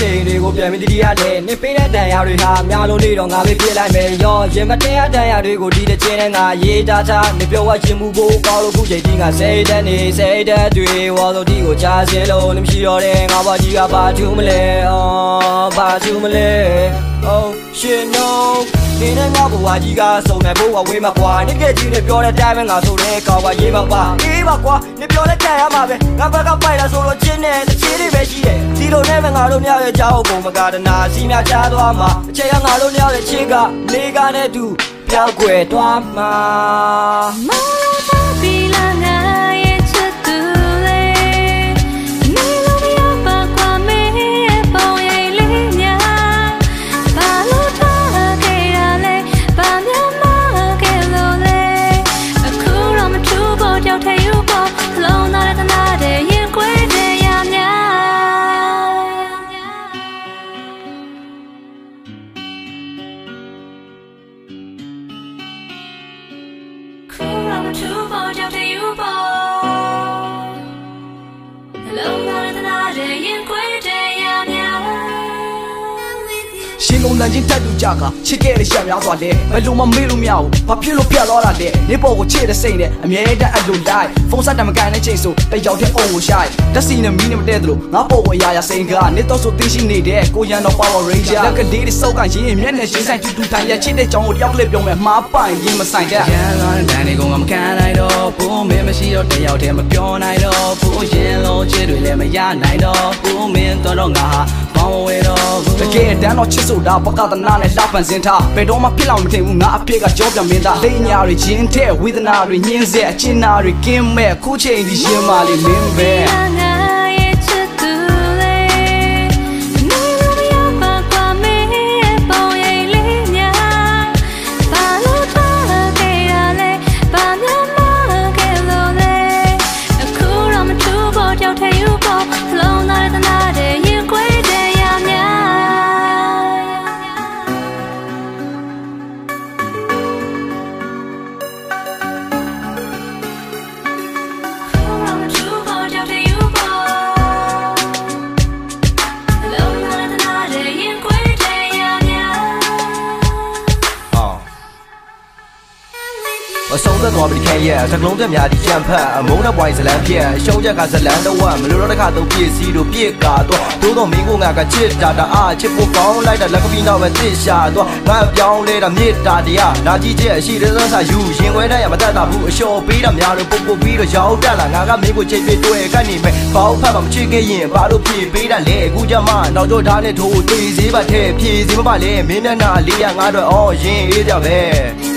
ချိန်တွေကိုပြန်ပြီးတတိယတဲ့နေပေးတဲ့တန်ရာတွေဟာများလို့နေတော့ငါပဲပြစ်လိုက်မယ်ရောရင်မတရားတန်ရာတွေကိုဒီတစ်ချိန်နဲ့ငါရေးထားချနေပြောဝချင်းမှုကိုကောင်းလို့ခုချိန်ကြီးငါစိတ်တက်နေစိတ်တက်တွေဝါလို့ဒီကိုချားစင်းလို့မရှိတော့တဲ့ငါဘာကြီးကဘာထူးမလဲအော်ဘာထူးမလဲ Oh shit no နေနဲ့ငါဘဝကြီးကစုံနေဘဝဝေးမှာကွာနေကကြီးနဲ့ပြောတဲ့တိုင်းပဲငါဆိုတဲ့ကောင်းပါရေးပါပါအေးပါကွာနေပြောတဲ့ကြံရမှာပဲငါဘက်ကပိုက်လာဆိုတော့ချင်းနဲ့တချေးတွေပဲရှိတယ်ဒီလိုနဲ့ပဲငါတို့များရဲ့ကြောက်ပုံမကဒနာစီများချသွားမှာအချိန်ကငါတို့များရဲ့ချင်းကနေကနဲ့တူပြောက်ွယ်သွားမှာ ရှင်ကုန်တန်ချင်းတက်တူကြကချစ်ခဲ့တဲ့ရှာများစွာလဲဘယ်လိုမှမေ့လို့မရဘူးဘာဖြစ်လို့ပြတ်သွားတာလဲနေပေါ်ကိုချစ်တဲ့စိတ်နဲ့အမြဲတမ်းအလိုလိုက်ဖုန်းဆက်တမကန်တဲ့ချိန်ဆိုတယောက်တည်းအုံကိုရှိုက်တက်စီနဲ့မီးနဲ့မတည့်သလိုငါပေါ်ကိုရာရာစိန်ကနေတော့ဆိုသိရှိနေတဲ့ကိုရန်တော့ Power Ranger လက်ကလေးတွေစောက်ကရင်းမျက်နဲ့ရှင်းဆိုင်တူတူတိုင်ရချစ်တဲ့ကြောင်ကိုတယောက်လေးပြောမယ်မှားပိုင်ရင်မဆိုင်တဲ့ရန်လာတဲ့တန်တွေကိုငါမခံနိုင်တော့ဘူးမင်းမရှိတော့တယောက်တည်းမပြောနိုင်တော့ဘူးရင်လုံးချစ်တွေလည်းမရနိုင်တော့ဘူးမင်းတော့တော့ငါဟာဘောင်းဝဲတော့ဘူးတ ကယ်တမ်းတော့ချစ်ဆိုတာပကသနာနဲ့လှပန်စင်ထားဘယ်တော့မှဖြစ်လောက်မထင်ဘူးငါအဖေကကြောပြမင်းသားလိညာတွေချင်းတဲ့ဝေဒနာတွေညင်းစေအချင်းနာတွေကင်းမဲ့ခုချိန်ဒီရှင်မာလေးမင်းပဲ အဆုံးသက်သွားပြီခင်ရဲ့သကလုံးသက်များဒီကြံဖတ်အမုန်းတဲ့ပွိုင်းဇလန်ဖြစ်ရှုံးချက်ကဇလန်တော့ဝမလို့တော့တခါတော့ပြည့်စည်တို့ပြည့်ကာတော့သို့တော့မင်းကငါကချစ်တာတာအားချစ်ဖို့ကောင်းလိုက်တာလက်ကပီနောက်ပဲတစ်ရှာတော့ငါပြောင်းလဲတာမြစ်တာတရားနာကြီးချက်အရှိတဲ့စဆာယူရင်ခွဲတဲ့ရမတတ်တာဘူးအလျှော်ပေးတာများလို့ပုတ်ပုတ်ပြီးတော့ရောက်တက်လာငါကမင်းကိုချိန်ပြတွေ့ကနေမဲ့ဘောက်ဖတ်မှမချစ်ခဲ့ရင်ဘာလို့ပြေပေးတာလဲအခုကြမှာနောက်တော့ဓာတ်နဲ့ထိုးသေးစေးပါထဲဖြည့်စေးမပါလဲမင်းမျက်နှာလေးရငါတော့အော်ရင်အေးကြပဲ